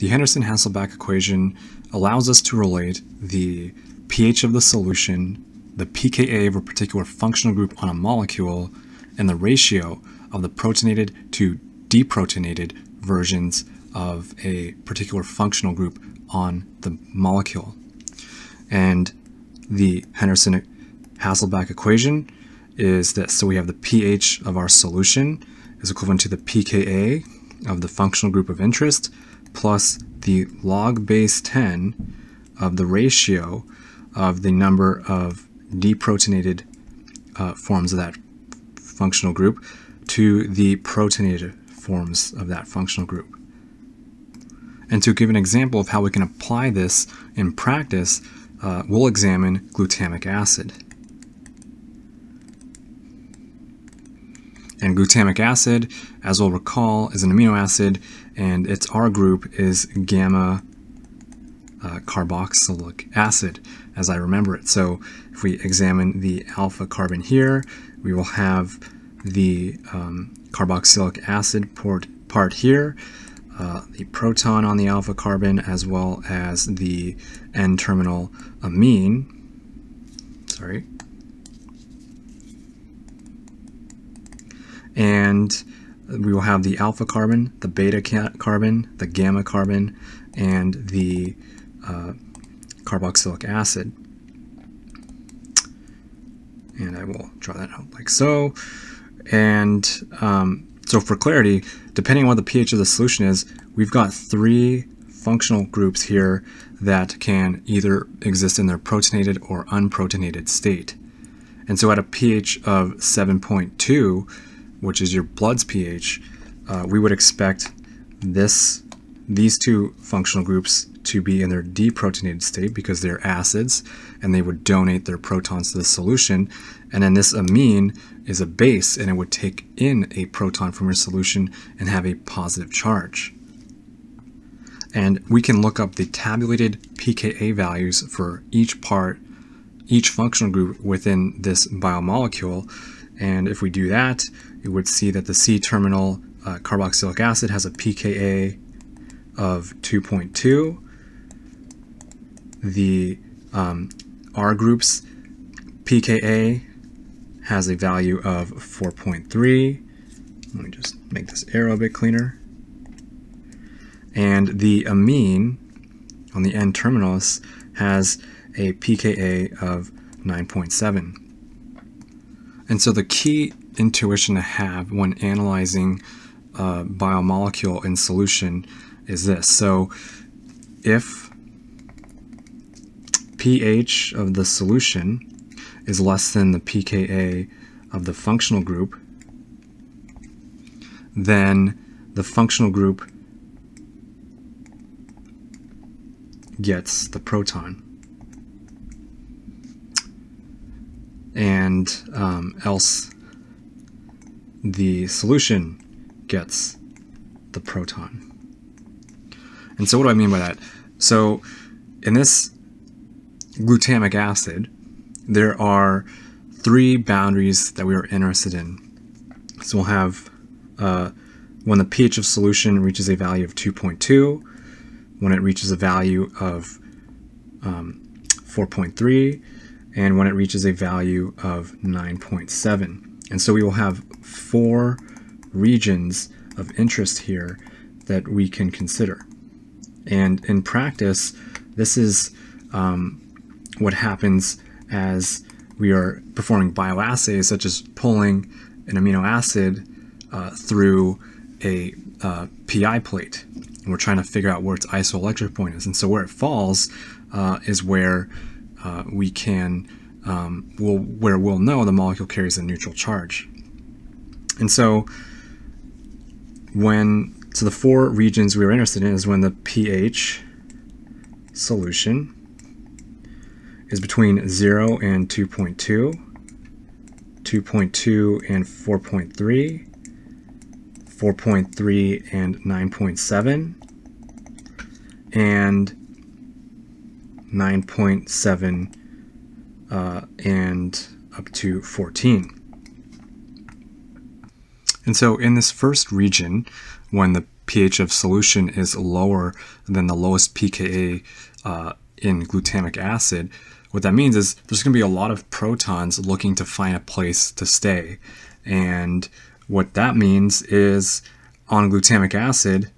the Henderson-Hasselbalch equation allows us to relate the pH of the solution, the pKa of a particular functional group on a molecule, and the ratio of the protonated to deprotonated versions of a particular functional group on the molecule. And the Henderson-Hasselbalch equation is that so we have the pH of our solution is equivalent to the pKa of the functional group of interest plus the log base 10 of the ratio of the number of deprotonated uh, forms of that functional group to the protonated forms of that functional group. And to give an example of how we can apply this in practice, uh, we'll examine glutamic acid. And glutamic acid, as we'll recall, is an amino acid, and its R group is gamma uh, carboxylic acid, as I remember it. So if we examine the alpha carbon here, we will have the um, carboxylic acid port, part here, uh, the proton on the alpha carbon, as well as the N-terminal amine. Sorry. And we will have the alpha carbon, the beta carbon, the gamma carbon, and the uh, carboxylic acid. And I will draw that out like so. And um, so for clarity, depending on what the pH of the solution is, we've got three functional groups here that can either exist in their protonated or unprotonated state. And so at a pH of 7.2, which is your blood's pH, uh, we would expect this these two functional groups to be in their deprotonated state because they're acids and they would donate their protons to the solution. And then this amine is a base and it would take in a proton from your solution and have a positive charge. And we can look up the tabulated pKa values for each part, each functional group within this biomolecule. And if we do that, you would see that the C-terminal uh, carboxylic acid has a pKa of 2.2. The um, R group's pKa has a value of 4.3. Let me just make this arrow a bit cleaner. And the amine on the N-terminus has a pKa of 9.7. And so the key intuition to have when analyzing a biomolecule in solution is this. So if pH of the solution is less than the pKa of the functional group, then the functional group gets the proton. And um, else the solution gets the proton. And so what do I mean by that? So in this glutamic acid, there are three boundaries that we are interested in. So we'll have uh, when the pH of solution reaches a value of 2.2, when it reaches a value of um, 4.3, and when it reaches a value of 9.7. And so we will have four regions of interest here that we can consider. And in practice, this is um, what happens as we are performing bioassays, such as pulling an amino acid uh, through a uh, PI plate. And we're trying to figure out where its isoelectric point is. And so where it falls uh, is where uh, we can, um, we'll, where we'll know the molecule carries a neutral charge. And so when, so the four regions we were interested in is when the pH solution is between 0 and 2.2, 2.2 and 4.3, 4.3 and 9.7, and 9.7 uh, and up to 14. And so in this first region, when the pH of solution is lower than the lowest pKa uh, in glutamic acid, what that means is there's going to be a lot of protons looking to find a place to stay. And what that means is on glutamic acid,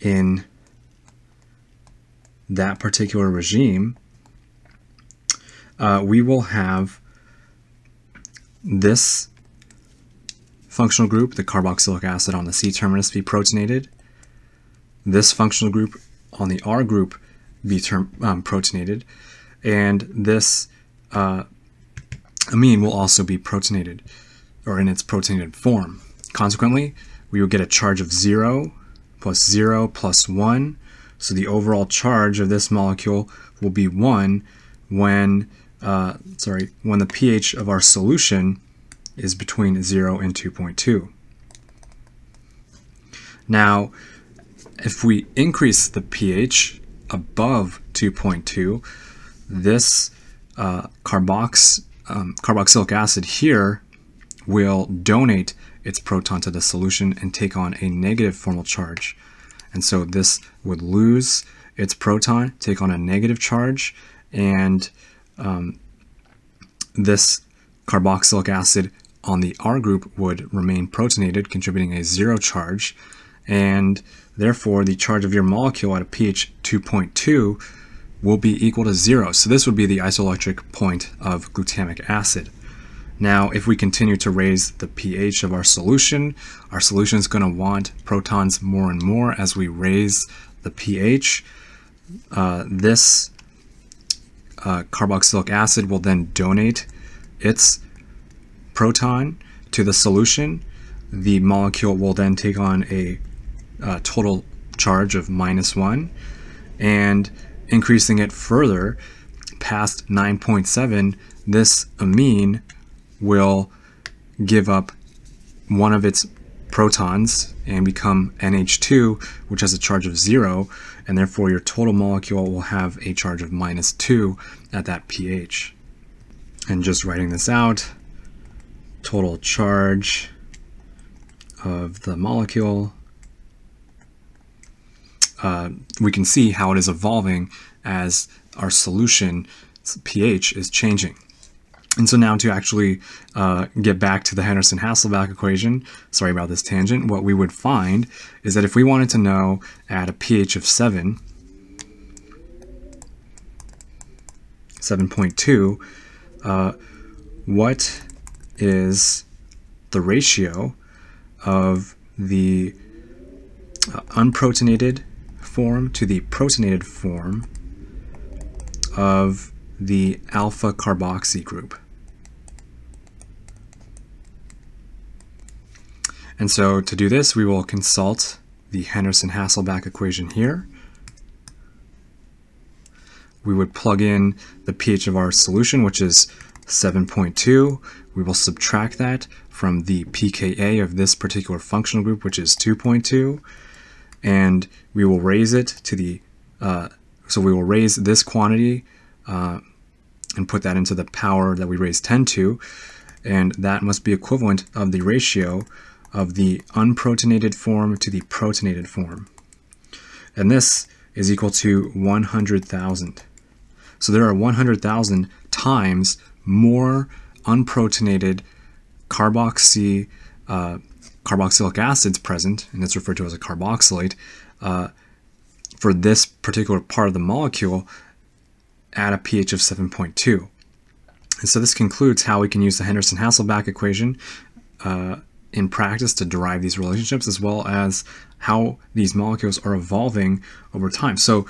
in that particular regime, uh, we will have this functional group, the carboxylic acid on the C terminus, be protonated. This functional group on the R group be term, um, protonated. And this uh, amine will also be protonated, or in its protonated form. Consequently, we will get a charge of 0 plus 0 plus 1. So the overall charge of this molecule will be 1 when, uh, sorry, when the pH of our solution is between 0 and 2.2. Now, if we increase the pH above 2.2, this uh, carbox, um, carboxylic acid here will donate its proton to the solution and take on a negative formal charge. And so this would lose its proton, take on a negative charge, and um, this carboxylic acid on the R group would remain protonated, contributing a zero charge, and therefore the charge of your molecule at a pH 2.2 will be equal to zero. So this would be the isoelectric point of glutamic acid. Now, if we continue to raise the pH of our solution, our solution is going to want protons more and more as we raise the pH. Uh, this uh, carboxylic acid will then donate its proton to the solution. The molecule will then take on a uh, total charge of minus one and increasing it further past 9.7, this amine will give up one of its protons and become NH2, which has a charge of zero, and therefore your total molecule will have a charge of minus two at that pH. And just writing this out, total charge of the molecule, uh, we can see how it is evolving as our solution pH is changing. And so now to actually uh, get back to the Henderson-Hasselbalch equation, sorry about this tangent, what we would find is that if we wanted to know at a pH of 7, 7.2, uh, what is the ratio of the uh, unprotonated form to the protonated form of the alpha carboxy group. And so to do this, we will consult the Henderson-Hasselbalch equation here. We would plug in the pH of our solution, which is 7.2. We will subtract that from the pKa of this particular functional group, which is 2.2. And we will raise it to the, uh, so we will raise this quantity and put that into the power that we raise 10 to. And that must be equivalent of the ratio of the unprotonated form to the protonated form. And this is equal to 100,000. So there are 100,000 times more unprotonated carboxy, uh, carboxylic acids present, and it's referred to as a carboxylate, uh, for this particular part of the molecule at a pH of 7.2. And so this concludes how we can use the Henderson-Hasselbalch equation uh, in practice to derive these relationships as well as how these molecules are evolving over time. So,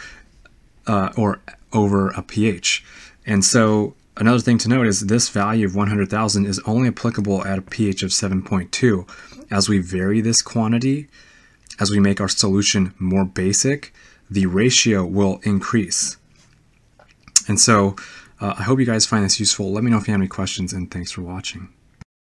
uh, or over a pH. And so another thing to note is this value of 100,000 is only applicable at a pH of 7.2. As we vary this quantity, as we make our solution more basic, the ratio will increase. And so uh, I hope you guys find this useful. Let me know if you have any questions and thanks for watching.